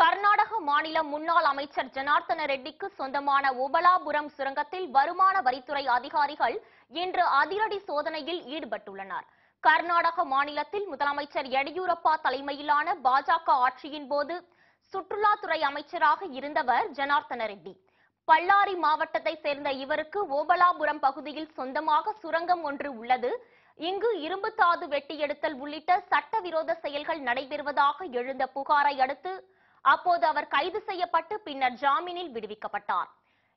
கர்நாடக மாநில முன்னாள் அமைச்சர் ஜனார்த்தன ரெட்டிக்கு சொந்தமான ஓபலாபுரம் சுரங்கத்தில் வருமான வரித்துறை அதிகாரிகள் இன்று அதிரடி சோதனையில் ஈடுபட்டுள்ளனர். கர்நாடக மாநிலத்தில் முதலமைச்சர் எடியூரப்பா தலைமையிலான பாஜக ஆட்சியின் போது சுற்றுலாத்துறை அமைச்சராக இருந்தவர் ஜனார்த்தன ரெட்டி. பல்லாரி மாவட்டத்தை சேர்ந்த இவருக்கு ஓபலாபுரம் பகுதியில் சொந்தமாக சுரங்கம் ஒன்று உள்ளது. இங்கு இரும்புத்தாது வெட்டி எடுத்தல் உள்ளிட்ட சட்டவிரோத செயல்கள் நடைபெறுவதாக எழுந்த புகாரை அடுத்து அப்போது அவர் கைது செய்யப்பட்டு பின்னர் ஜாமீனில் விடுவிக்கப்பட்டார்.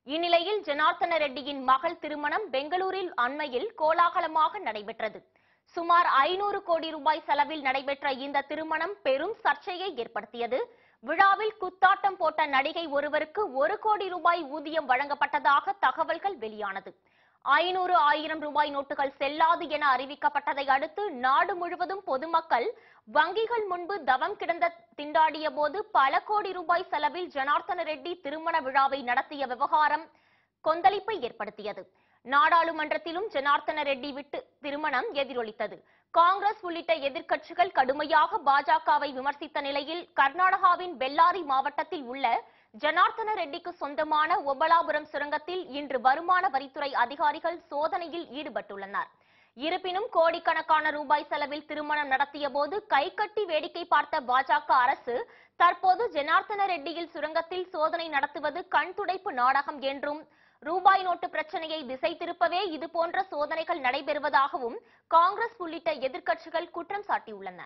இந்நிலையில் ஜனார்த்தன ரெட்டியின் மகள் திருமணம் பெங்களூரில் அண்மையில் கோலாகலமாக நடைபெற்றது. சுமார் ஐநூறு கோடி ரூபாய் செலவில் நடைபெற்ற இந்த திருமணம் பெரும் சர்ச்சையை ஏற்படுத்தியது. விழாவில் குத்தாட்டம் போட்ட நடிகை ஒருவருக்கு ஒரு கோடி ரூபாய் ஊதியம் வழங்கப்பட்டதாக தகவல்கள் வெளியானது. ஐநூறு ஆயிரம் ரூபாய் நோட்டுகள் செல்லாது என அறிவிக்கப்பட்டதை அடுத்து நாடு முழுவதும் பொதுமக்கள் வங்கிகள் முன்பு தவம் கிடந்த திண்டாடிய போது பல கோடி ரூபாய் செலவில் ஜனார்த்தன ரெட்டி திருமண விழாவை நடத்திய விவகாரம் கொந்தளிப்பை ஏற்படுத்தியது. நாடாளுமன்றத்திலும் ஜனார்த்தன ரெட்டி விட்டு திருமணம் எதிரொலித்தது. காங்கிரஸ் உள்ளிட்ட எதிர்க்கட்சிகள் கடுமையாக பாஜகவை விமர்சித்த நிலையில் கர்நாடகாவின் பெல்லாரி மாவட்டத்தில் உள்ள ஜனார்த்தன ரெட்டிக்கு சொந்தமான ஒபலாபுரம் சுரங்கத்தில் இன்று வருமான வரித்துறை அதிகாரிகள் சோதனையில் ஈடுபட்டுள்ளனர். இருப்பினும் கோடிக்கணக்கான ரூபாய் செலவில் திருமணம் நடத்திய போது கைகட்டி வேடிக்கை பார்த்த பாஜக அரசு தற்போது ஜனார்த்தன ரெட்டியில் சுரங்கத்தில் சோதனை நடத்துவது கண்துடைப்பு நாடகம் என்றும் ரூபாய் நோட்டு பிரச்சனையை திசை திருப்பவே இதுபோன்ற சோதனைகள் நடைபெறுவதாகவும் காங்கிரஸ் உள்ளிட்ட எதிர்க்கட்சிகள் குற்றம் சாட்டியுள்ளன.